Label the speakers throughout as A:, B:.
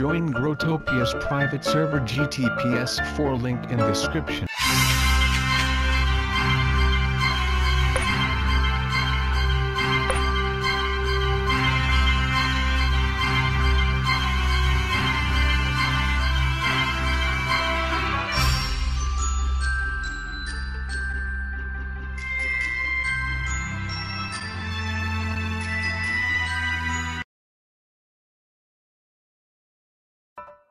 A: Join Growtopia's private server GTPS 4 link in description.
B: you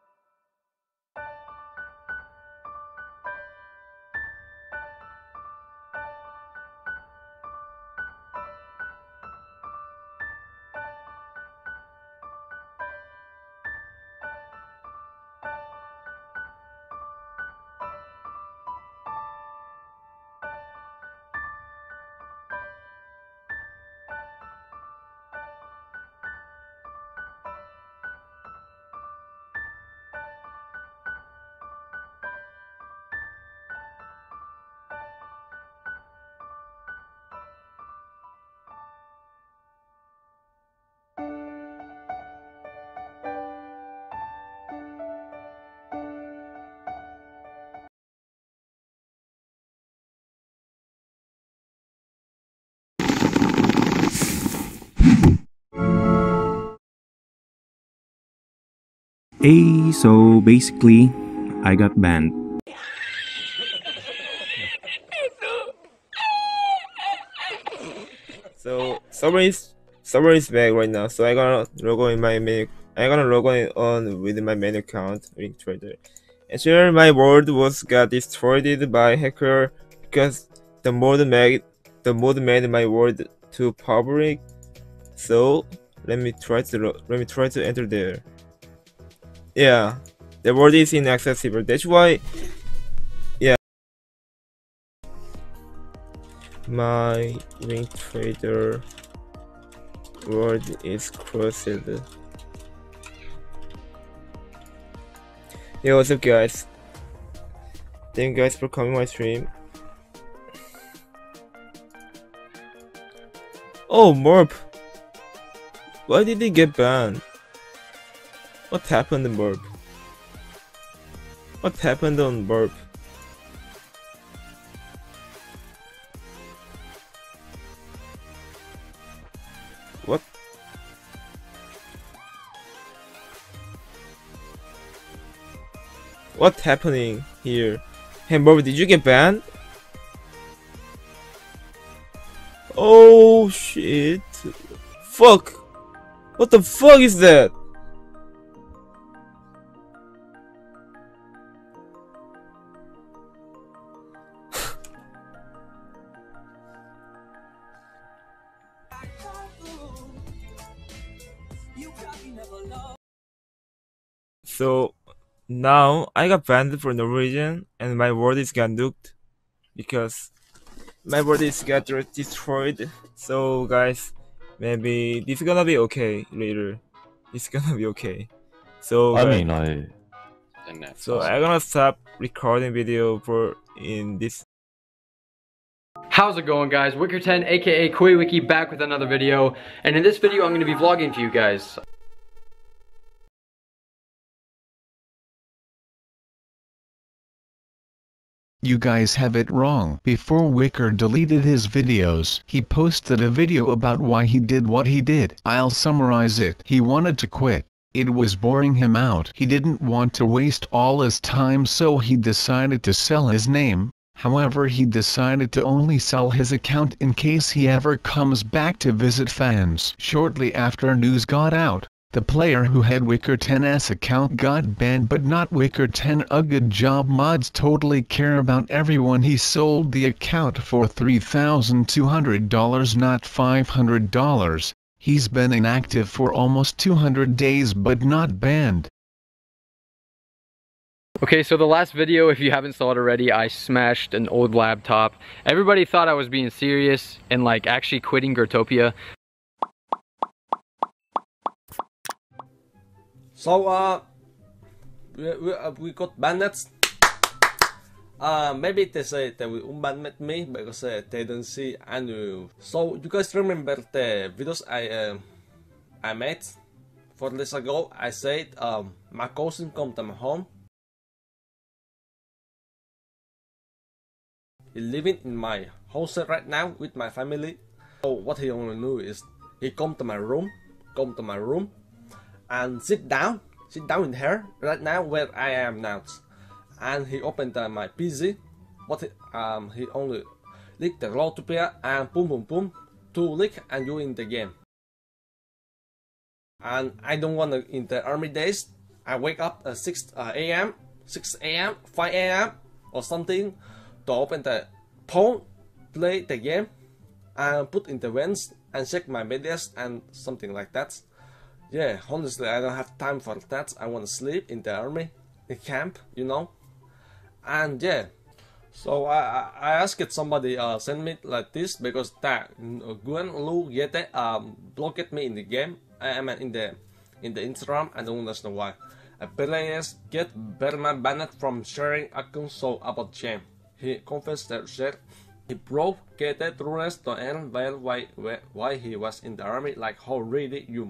B: A so basically, I got banned.
C: So server is server is back right now. So I gonna log on in my menu. I gonna log on on with my menu account LinkTrader. Sure, my world was got destroyed by hacker because the mod made the mod made my world too public. So let me try to let me try to enter there. Yeah, the world is inaccessible. That's why. Yeah. My LinkTrader world is closed. Yo, what's up, guys? Thank you guys for coming my stream. Oh, Morp! Why did he get banned? What happened to Morp? What happened on burp? What? What's happening here? Hey, Burp, did you get banned? Oh shit! Fuck! What the fuck is that? So now I got banned for no reason and my world is got nuked because my world is got destroyed. So guys, maybe this is gonna be okay later. It's gonna be okay. So
D: I
C: guys-
D: mean, I.
C: So
E: awesome.
C: I'm gonna stop recording video for in this
F: How's it going guys? Wicker10 aka KoiWiki back with another video and in this video I'm going to be vlogging for you guys.
A: You guys have it wrong. Before Wicker deleted his videos, he posted a video about why he did what he did. I'll summarize it. He wanted to quit. It was boring him out. He didn't want to waste all his time so he decided to sell his name. However he decided to only sell his account in case he ever comes back to visit fans. Shortly after news got out, the player who had Wicker 10's account got banned but not Wicker 10 a good job mods totally care about everyone he sold the account for $3,200 not $500. He's been inactive for almost 200 days but not banned.
F: Okay, so the last video, if you haven't saw it already, I smashed an old laptop. Everybody thought I was being serious and like actually quitting Growtopia.
G: So, uh, we, we, uh, we got banned. Uh, maybe they say they will unban me because uh, they don't see any. So, you guys remember the videos I uh, I made four days ago, I said um, my cousin come to my home. He living in my house right now with my family. So what he only knew is he come to my room, come to my room, and sit down, sit down in here right now where I am now, and he opened uh, my PC. He, um he only lick the Growtopia and boom boom boom, two lick and you in the game. And I don't want to in the army days. I wake up at 6 uh, a.m., 6 a.m., 5 a.m. or something to open the phone, play the game, and put in the vents and check my medias and something like that. Yeah, honestly, I don't have time for that. I want to sleep in the army, in camp, you know. And yeah, so I I, asked somebody uh send me like this because that Gwen Lu Yete um blocked me in the game. I mean in the in the Instagram. I don't understand why. A players get Berman banned from sharing accounts so about Jam. He confessed that share he broke the rules to end why, why he was in the army like how really you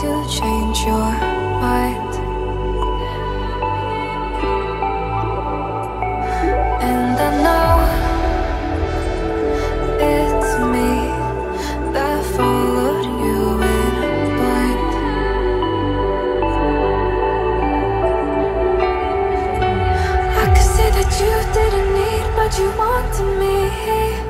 D: to change your mind. And I know it's me that followed you in blind. I could that you didn't need you wanted me.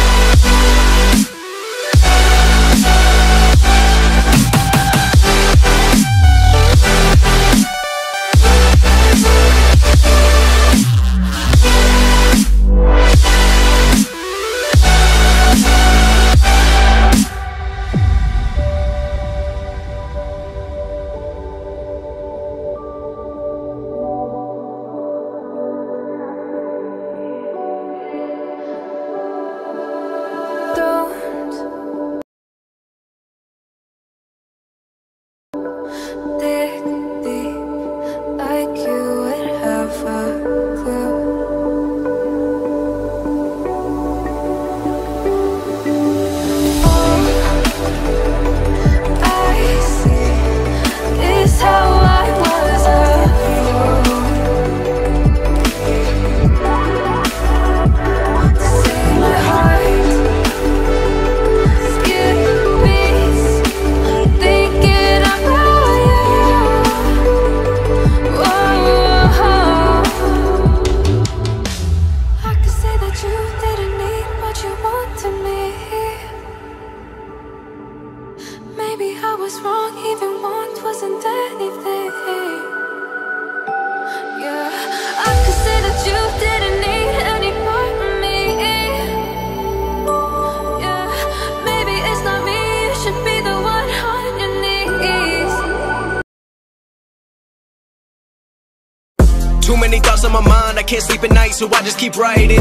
E: thoughts on my mind, I can't sleep at night, so I just keep writing.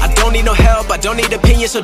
E: I don't need no help, I don't need opinions, so